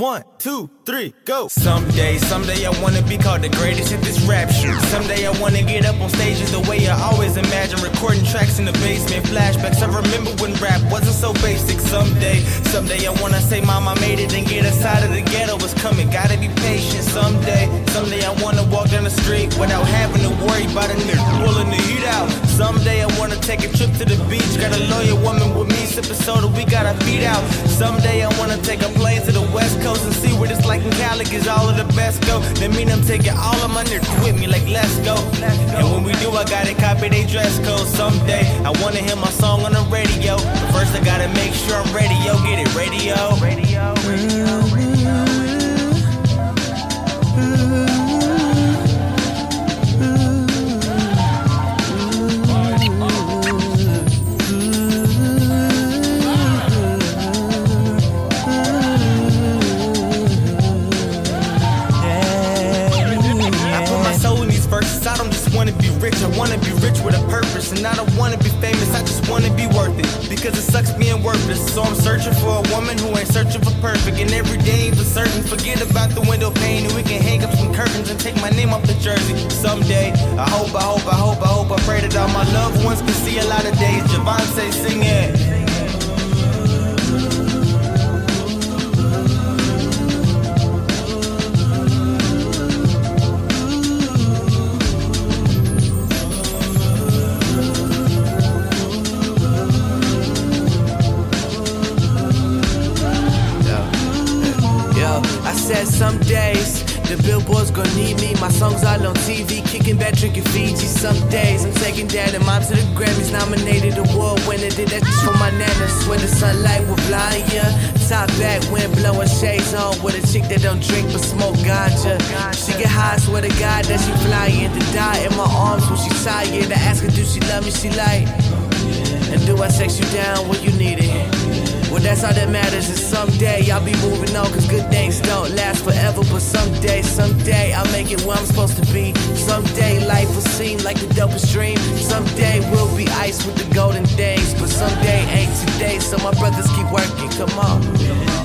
One, two, three, go. Someday, someday I wanna be called the greatest at this rap shit. Someday I wanna get up on stages the way I always imagined. Recording tracks in the basement, flashbacks. I remember when rap wasn't so basic. Someday, someday I wanna say mama made it and get us out of the ghetto. It's coming, gotta be patient. Someday, someday I wanna walk down the street without having to worry about a nigga pulling the heat out. Someday I wanna take a trip to the beach. Got a lawyer woman with me, sipping soda, we got our feet out. Someday I wanna take a plane to the west coast and see what it's like in Cali, cause all of the best go. That mean I'm taking all of my niggas with me, like let's go. And when we do, I gotta copy they dress code someday. I wanna hear my song on the radio. But first, I gotta make sure I'm ready, yo. Get it, radio. Radio, radio. Mm-hmm. And I don't wanna be famous, I just wanna be worth it. Because it sucks being worthless. So I'm searching for a woman who ain't searching for perfect. And every day ain't for certain. Forget about the window pane and we can hang up some curtains and take my name off the jersey. Someday, I hope, I hope, I hope, I hope, I pray that all my loved ones can see a lot of days. Javante singing. Said some days the billboards gonna need me. My songs all on TV, kicking back, drinking Fiji. Some days I'm taking dad and mom to the Grammys, nominated award winner. Did that just for my nana. Swear the sunlight will blind ya. Top back, wind blowing shades on with a chick that don't drink but smoke ganja. She get high, swear to God that she flying to die in my arms when she tired. I ask her, do she love me? She like, and do I sex you down when you need it? Well, that's all that matters. And someday I'll be moving on, cause good forever. But someday, someday I'll make it where I'm supposed to be. Someday life will seem like the dopest dream. Someday we'll be ice with the golden days. But someday ain't today, so my brothers keep working. Come on.